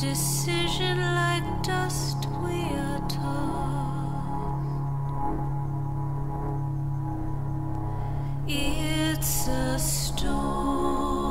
Decision, like dust we are tossed. It's a storm.